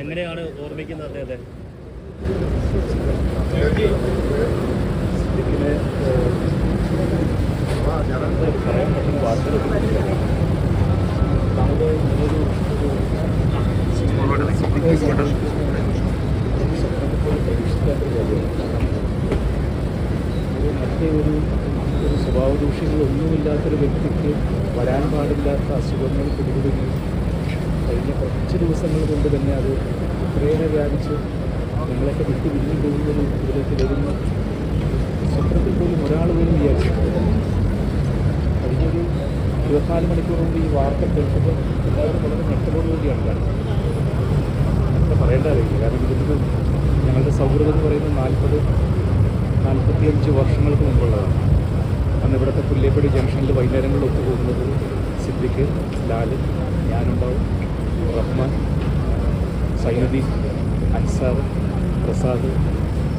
എങ്ങനെയാണ് ഓർമ്മിക്കുന്നത് അദ്ദേഹത്തെ? പറയാൻ ഒരു ഒരു മറ്റേ ഒരു ഒരു സ്വഭാവ വ്യക്തിക്ക് വരാൻ പാടില്ലാത്ത അസുഖങ്ങൾ പിടികൂടുകയും കഴിഞ്ഞ കുറച്ച് ദിവസങ്ങൾ കൊണ്ട് തന്നെ അത് ഇത്രയേറെ വ്യാപിച്ച് ഞങ്ങളൊക്കെ വിട്ടു പിരിഞ്ഞു പോകുന്നൊരു ഇതിലേക്ക് വരുന്ന സ്വപ്നത്തിൽ പോലും ഒരാൾ പോലും വിചാരിച്ചിട്ടില്ല. കഴിഞ്ഞൊരു ഇരുപത്തിനാല് മണിക്കൂർ കൊണ്ട് ഈ വാർത്ത കേൾക്കുമ്പോൾ എല്ലാവരും വളരെ ഞെട്ടലോടുകൂടിയാണ് കാണുന്നത് അങ്ങനെ പറയേണ്ട അറിയില്ല. കാരണം ഇതിന് ഞങ്ങളുടെ സൗഹൃദം എന്ന് പറയുന്നത് നാൽപ്പത് നാൽപ്പത്തിയഞ്ച് വർഷങ്ങൾക്ക് മുമ്പുള്ളതാണ്. അന്ന് ഇവിടുത്തെ പുല്ലേപ്പടി ജംഗ്ഷനിൽ വൈകുന്നേരങ്ങളിൽ ഒത്തുപോകുന്നത് സിദ്ദിഖ് ലാൽ ഞാനുണ്ടാവും. റഹ്മാൻ സൈനുദ്ദീൻ അൻസാർ പ്രസാദ്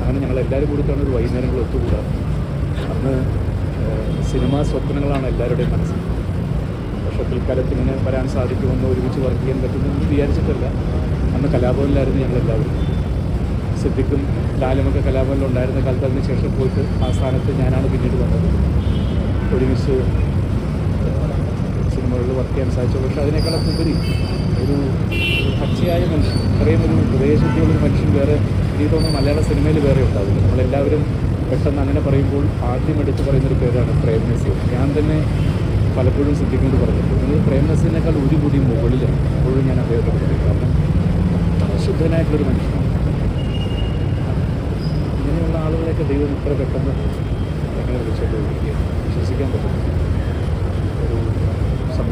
അങ്ങനെ ഞങ്ങളെല്ലാവരും കൂടിയിട്ടാണ് ഒരു വൈകുന്നേരങ്ങൾ ഒത്തുകൂടാറ് അന്ന് സിനിമാ സ്വപ്നങ്ങളാണ് എല്ലാവരുടെയും മനസ്സിൽ. പക്ഷേ പിൽക്കാലത്ത് ഇങ്ങനെ വരാൻ സാധിക്കുമെന്ന് ഒരുമിച്ച് വർക്ക് ചെയ്യാൻ പറ്റുമെന്ന് വിചാരിച്ചിട്ടില്ല. അന്ന് കലാഭവനിലായിരുന്നു ഞങ്ങളെല്ലാവരും. സിദ്ദിഖും ലാലുമൊക്കെ കലാഭവനിലുണ്ടായിരുന്ന കാലത്ത് അതിന് ശേഷം പോയിട്ട് ആ സ്ഥാനത്ത് ഞാനാണ് പിന്നീട് വന്നത്. ഒരുമിച്ച് വർക്ക് ചെയ്യാൻ സാധിച്ചു പക്ഷേ അതിനേക്കാളൊക്കെ ഉപരി ഒരു ഒരു പച്ചയായ മനുഷ്യൻ ഇത്രയും ഒരു ഹൃദയശുദ്ധിയുള്ളൊരു മനുഷ്യൻ വേറെ എനിക്ക് തോന്നുന്നു മലയാള സിനിമയിൽ വേറെ ഉണ്ടാവില്ല. നമ്മളെല്ലാവരും പെട്ടെന്ന് അങ്ങനെ പറയുമ്പോൾ ആദ്യം എടുത്ത് പറയുന്നൊരു പേരാണ് പ്രേം ഞാൻ തന്നെ പലപ്പോഴും ശ്രദ്ധിക്കുന്നത് പറഞ്ഞിട്ടുണ്ട്. ഇത് പ്രേംനസീറിനേക്കാൾ ഒരു കൂടി മുകളിലാണ് അപ്പോഴും ഞാൻ അദ്ദേഹത്തെ പറയും കാരണം ശുദ്ധനായിട്ടുള്ളൊരു മനുഷ്യനാണ്. ഇങ്ങനെയുള്ള ആളുകളെയൊക്കെ ദൈവം ഇത്ര പെട്ടെന്ന് എങ്ങനെ വിളിച്ചോണ്ട് പോവുകയും വിശ്വസിക്കാൻ പറ്റും. ഒരു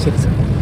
субтитры